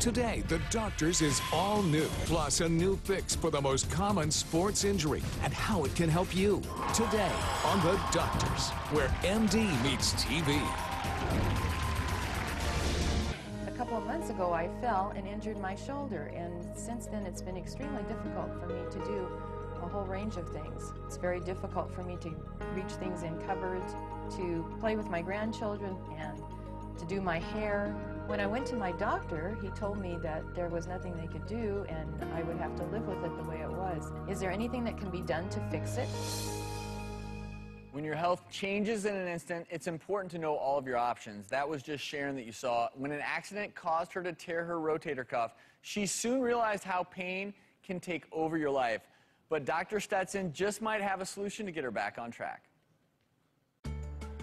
Today, the Doctors is all new, plus a new fix for the most common sports injury and how it can help you. Today on The Doctors, where MD meets TV. A couple of months ago, I fell and injured my shoulder, and since then, it's been extremely difficult for me to do a whole range of things. It's very difficult for me to reach things in cupboards, to play with my grandchildren, and to do my hair. When I went to my doctor, he told me that there was nothing they could do and I would have to live with it the way it was. Is there anything that can be done to fix it? When your health changes in an instant, it's important to know all of your options. That was just Sharon that you saw. When an accident caused her to tear her rotator cuff, she soon realized how pain can take over your life. But Dr. Stetson just might have a solution to get her back on track.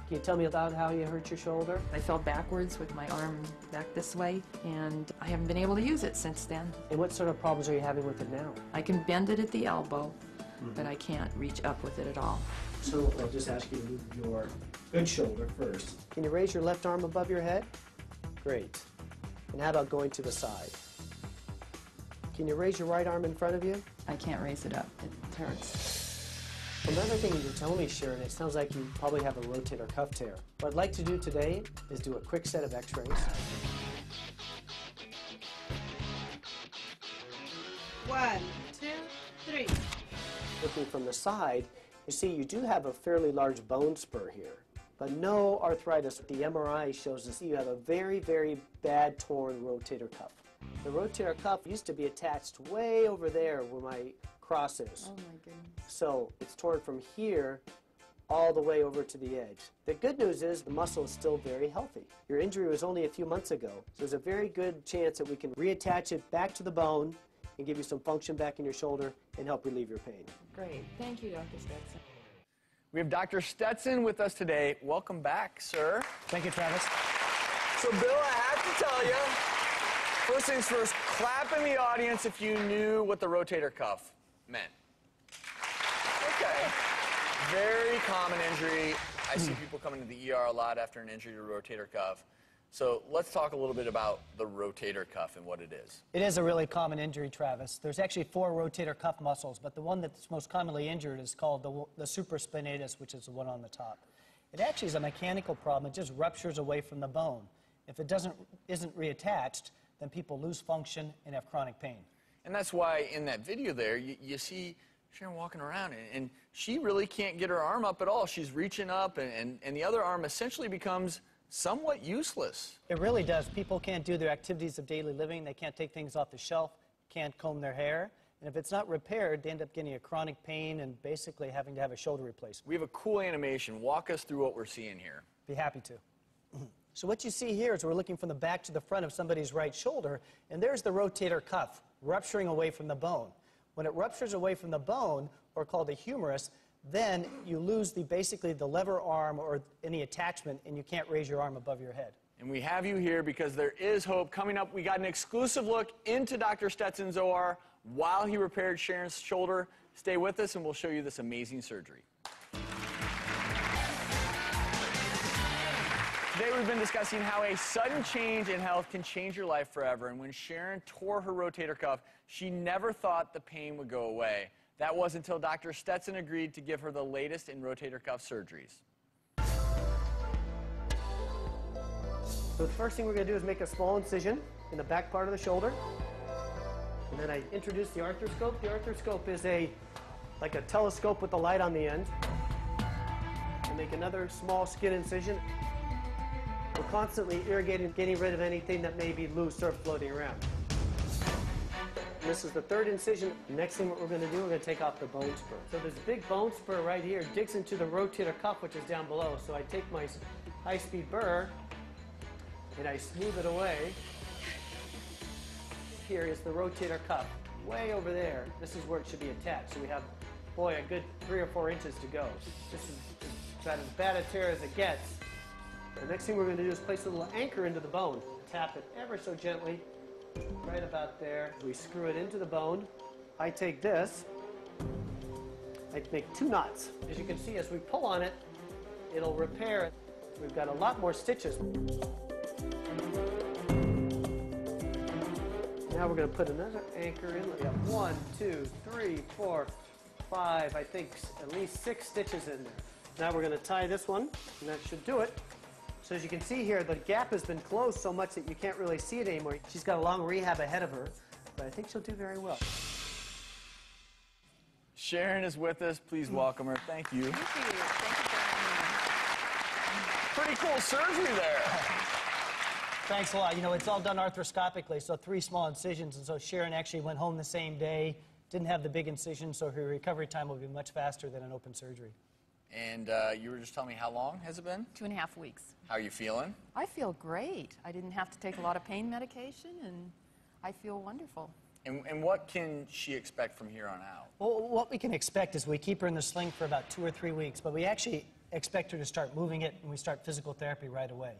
Can you tell me about how you hurt your shoulder? I fell backwards with my arm back this way, and I haven't been able to use it since then. And what sort of problems are you having with it now? I can bend it at the elbow, mm-hmm. but I can't reach up with it at all. So I'll just ask you to move your good shoulder first. Can you raise your left arm above your head? Great. And how about going to the side? Can you raise your right arm in front of you? I can't raise it up. It hurts. Another thing you're telling me, Sharon, it sounds like you probably have a rotator cuff tear. What I'd like to do today is do a quick set of x-rays. One, two, three. Looking from the side, you see you do have a fairly large bone spur here, but no arthritis. The MRI shows us you have a very, very bad torn rotator cuff. The rotator cuff used to be attached way over there where my cross is. Oh my goodness. So it's torn from here all the way over to the edge. The good news is the muscle is still very healthy. Your injury was only a few months ago, so there's a very good chance that we can reattach it back to the bone and give you some function back in your shoulder and help relieve your pain. Great. Thank you, Dr. Stetson. We have Dr. Stetson with us today. Welcome back, sir. Thank you, Travis. So, Bill, I have to tell you, first things first, clap in the audience if you knew what the rotator cuff meant. Okay. Very common injury. I see people coming to the ER a lot after an injury to rotator cuff. So let's talk a little bit about the rotator cuff and what it is. It is a really common injury, Travis. There's actually four rotator cuff muscles, but the one that's most commonly injured is called the, the supraspinatus, which is the one on the top. It actually is a mechanical problem. It just ruptures away from the bone. If it doesn't, isn't reattached, then people lose function and have chronic pain. And that's why in that video there, you, you see Sharon walking around, and, and, she really can't get her arm up at all. She's reaching up, and, and, and the other arm essentially becomes somewhat useless. It really does. People can't do their activities of daily living. They can't take things off the shelf, can't comb their hair. And if it's not repaired, they end up getting a chronic pain and basically having to have a shoulder replacement. We have a cool animation. Walk us through what we're seeing here. Be happy to. So what you see here is we're looking from the back to the front of somebody's right shoulder, and there's the rotator cuff rupturing away from the bone. When it ruptures away from the bone, or called a humerus, then you lose the basically the lever arm or any attachment, and you can't raise your arm above your head. And we have you here because there is hope. Coming up, we got an exclusive look into Dr. Stetson's OR while he repaired Sharon's shoulder. Stay with us, and we'll show you this amazing surgery. Today we've been discussing how a sudden change in health can change your life forever. And when Sharon tore her rotator cuff, she never thought the pain would go away. That was until Dr. Stetson agreed to give her the latest in rotator cuff surgeries. So the first thing we're going to do is make a small incision in the back part of the shoulder. And then I introduce the arthroscope. The arthroscope is a like a telescope with a light on the end. I make another small skin incision. We're constantly irrigating, getting rid of anything that may be loose or floating around. This is the third incision. Next thing what we're going to do, we're going to take off the bone spur. So this big bone spur right here digs into the rotator cuff, which is down below. So I take my high-speed burr and I smooth it away. Here is the rotator cuff, way over there. This is where it should be attached. So we have, boy, a good three or four inches to go. This is about as bad a tear as it gets. The next thing we're going to do is place a little anchor into the bone. Tap it ever so gently, right about there. We screw it into the bone. I take this, I make two knots. As you can see, as we pull on it, it'll repair it. We've got a lot more stitches. Now we're going to put another anchor in. We have one, two, three, four, five, I think at least six stitches in there. Now we're going to tie this one, and that should do it. So as you can see here, the gap has been closed so much that you can't really see it anymore. She's got a long rehab ahead of her, but I think she'll do very well. Sharon is with us. Please welcome her. Thank you. Thank you. Thank you for having me. Pretty cool surgery there. Thanks a lot. You know, it's all done arthroscopically, so three small incisions. And so Sharon actually went home the same day, didn't have the big incision, so her recovery time will be much faster than an open surgery. And uh, you were just telling me how long has it been? Two and a half weeks. How are you feeling? I feel great. I didn't have to take a lot of pain medication, and I feel wonderful. And, and what can she expect from here on out? Well, what we can expect is we keep her in the sling for about two or three weeks, but we actually expect her to start moving it and we start physical therapy right away.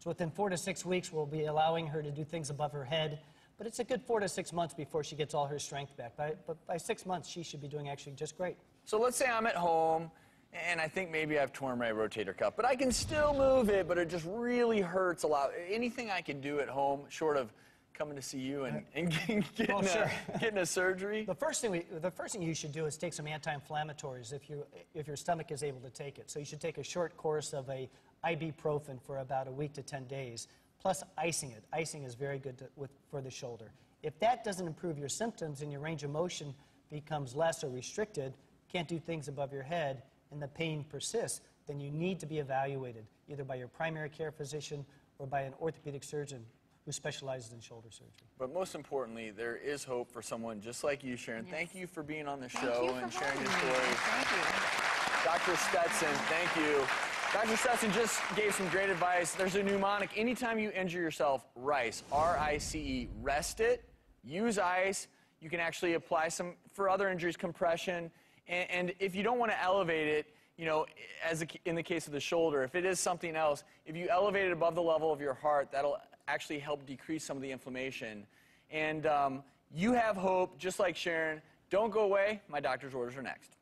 So within four to six weeks, we'll be allowing her to do things above her head, but it's a good four to six months before she gets all her strength back. By, but by six months, she should be doing actually just great. So let's say I'm at home and I think maybe I've torn my rotator cuff, but I can still move it, but it just really hurts a lot. Anything I can do at home, short of coming to see you and, and getting, getting, sure. a, getting a surgery? The first thing we, the first thing you should do is take some anti-inflammatories if you if your stomach is able to take it. So you should take a short course of a ibuprofen for about a week to 10 days, plus icing it. Icing is very good to, with, for the shoulder. If that doesn't improve your symptoms and your range of motion becomes less or restricted, can't do things above your head, and the pain persists, then you need to be evaluated either by your primary care physician or by an orthopedic surgeon who specializes in shoulder surgery. But most importantly, there is hope for someone just like you, Sharon. Thank you for being on the Thank show and sharing your story. Thank you. Dr. Stetson, thank you. Dr. Stetson just gave some great advice. There's a mnemonic. Anytime you injure yourself, RICE, R I C E, rest it, use ice. You can actually apply some, for other injuries, compression. And, and if you don't want to elevate it, you know, as a, in the case of the shoulder, if it is something else, if you elevate it above the level of your heart, that'll actually help decrease some of the inflammation. And um, you have hope, just like Sharon. Don't go away. My doctor's orders are next.